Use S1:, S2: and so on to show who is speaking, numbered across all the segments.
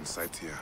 S1: on sight here.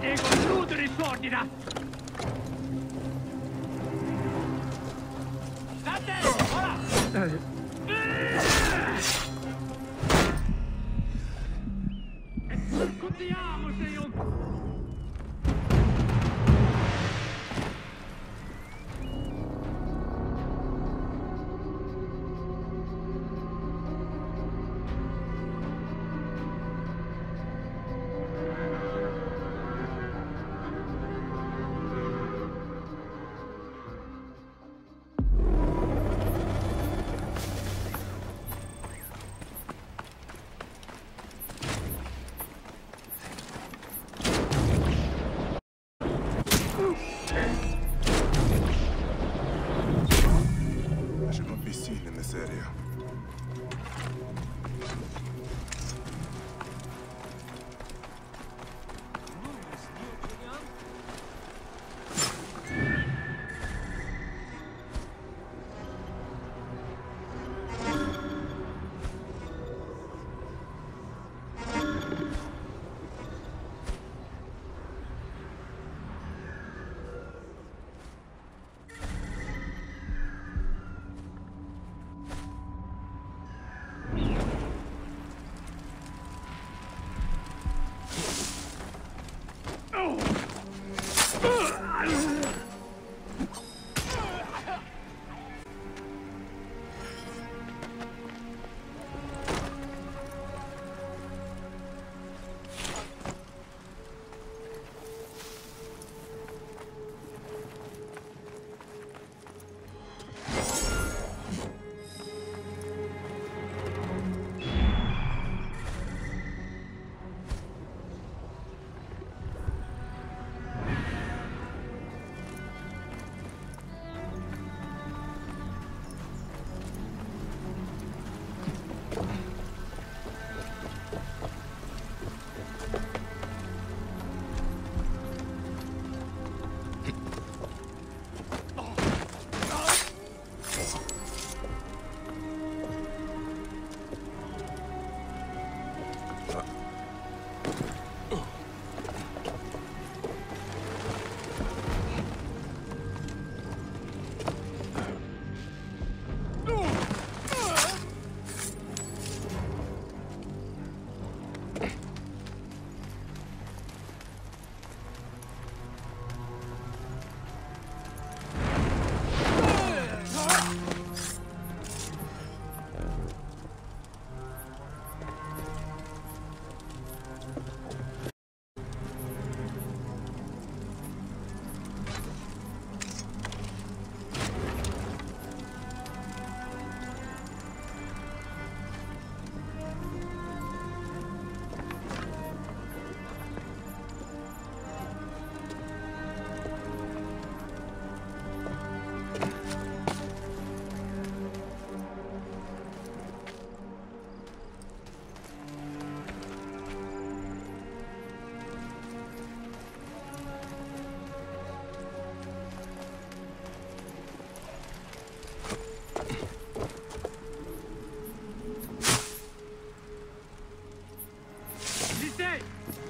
S2: Devo illudere sordida! State! Ora! Eh.
S3: Eh.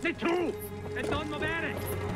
S3: Sei tu! E non muovere!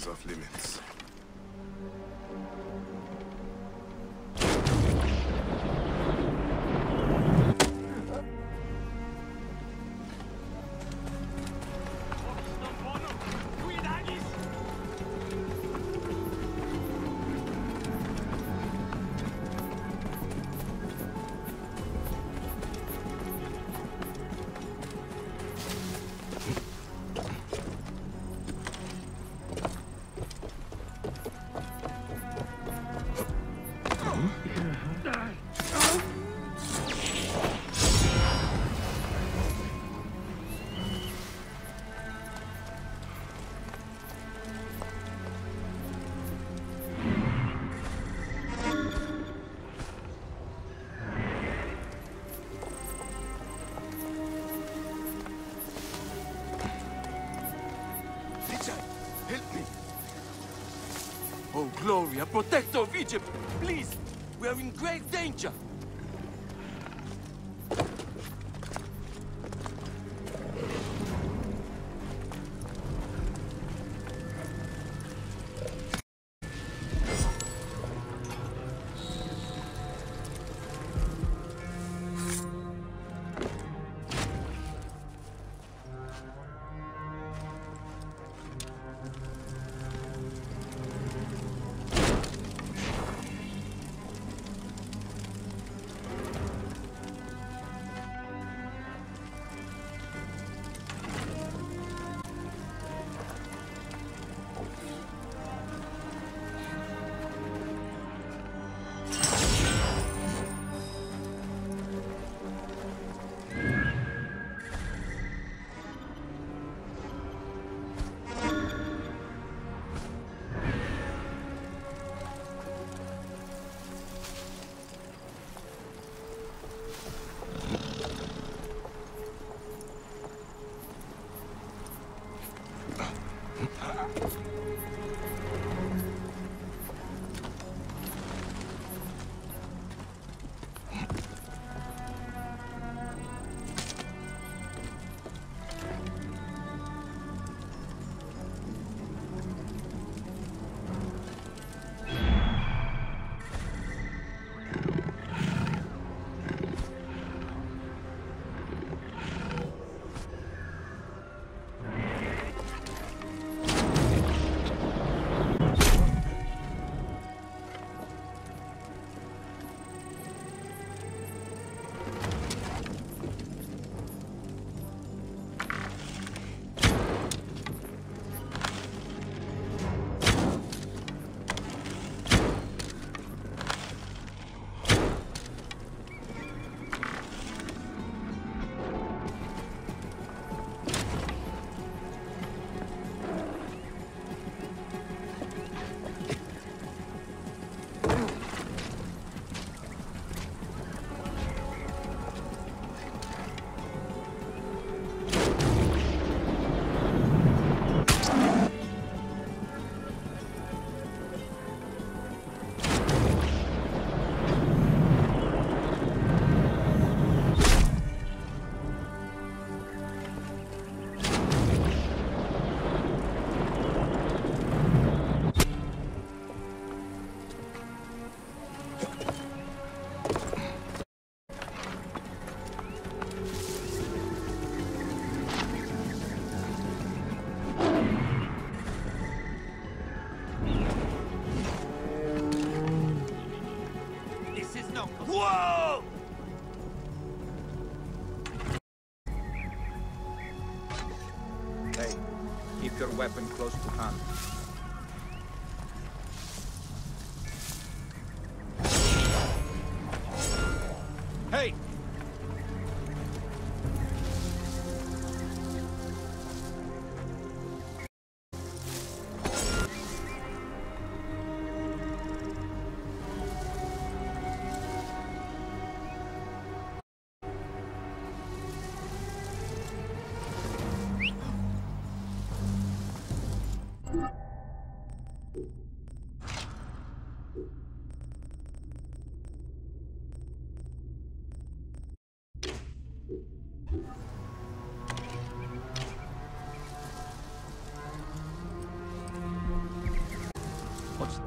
S4: Is off limits.
S5: Oh, Gloria, protector of Egypt, please. We are in great danger.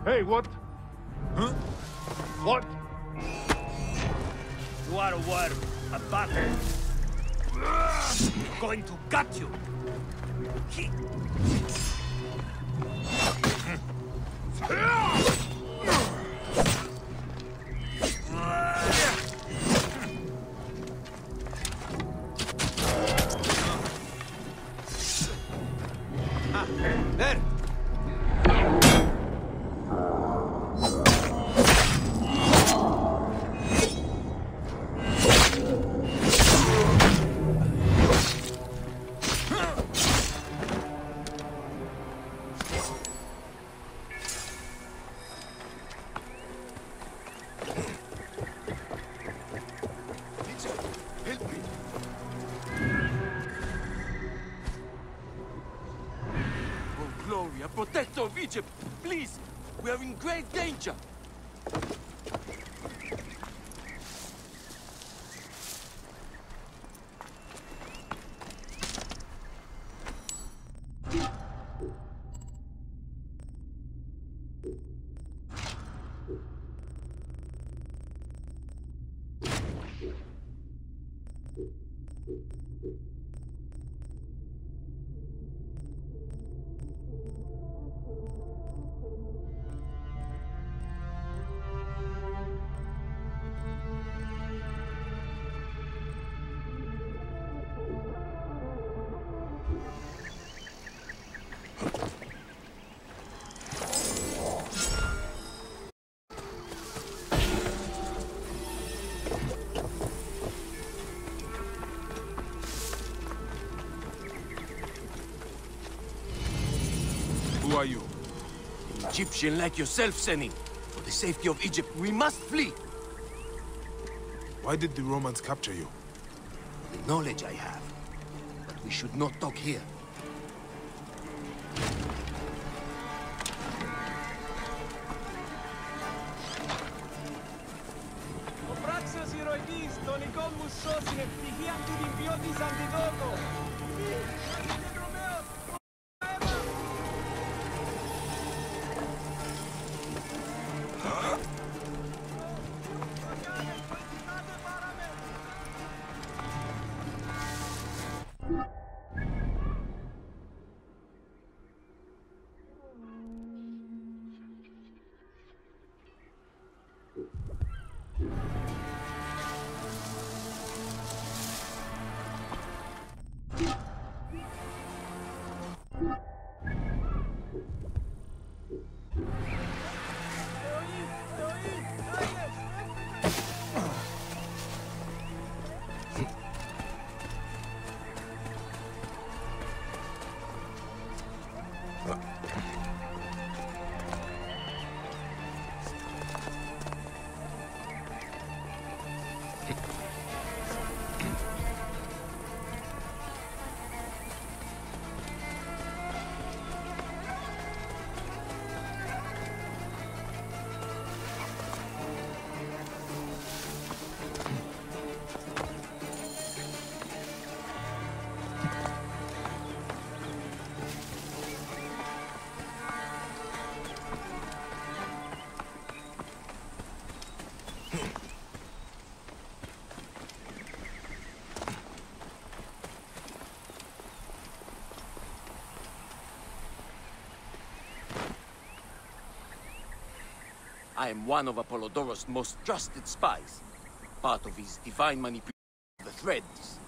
S6: Hey,
S1: what? Huh? What?
S3: You are a worm, a bugger. Going to gut you.
S6: There!
S5: Great danger. Egyptian like yourself, Senin. For the safety of Egypt, we must flee.
S4: Why did the Romans capture you?
S5: The knowledge I have. But we should not talk here.
S3: Ο πράξας ηρωικής των οικών μου σώσιν ευτυχίαν του διπιώτης αντιδότο.
S5: I am one of Apollodorus' most trusted spies. Part of his divine manipulation of the threads.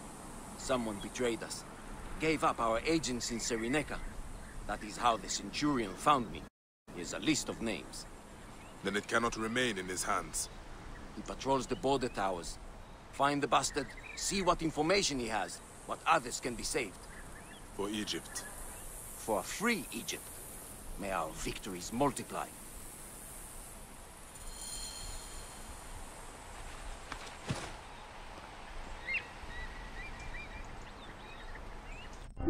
S5: Someone betrayed us. Gave up our agents in Cyrenaica. That is how the Centurion found me. He has a list of names.
S4: Then it cannot remain in his hands.
S5: He patrols the border towers. Find the bastard, see what information he has, what others can be saved.
S4: For Egypt.
S5: For a free Egypt. May our victories multiply.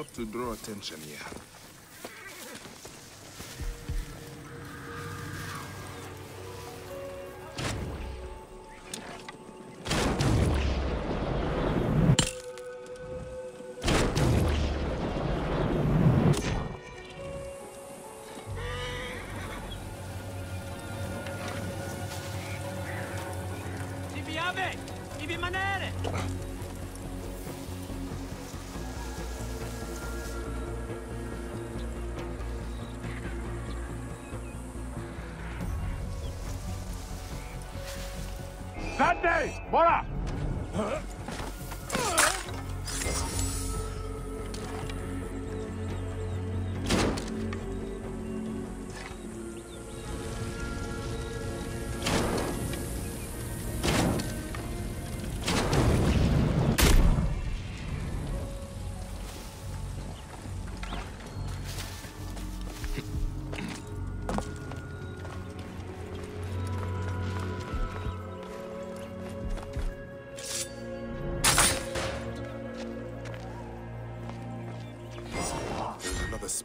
S4: not to draw attention here.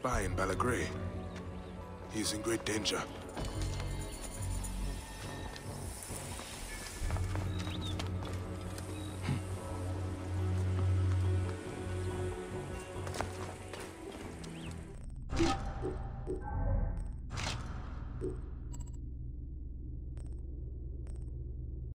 S4: Spy in Balagrae. He's in great danger.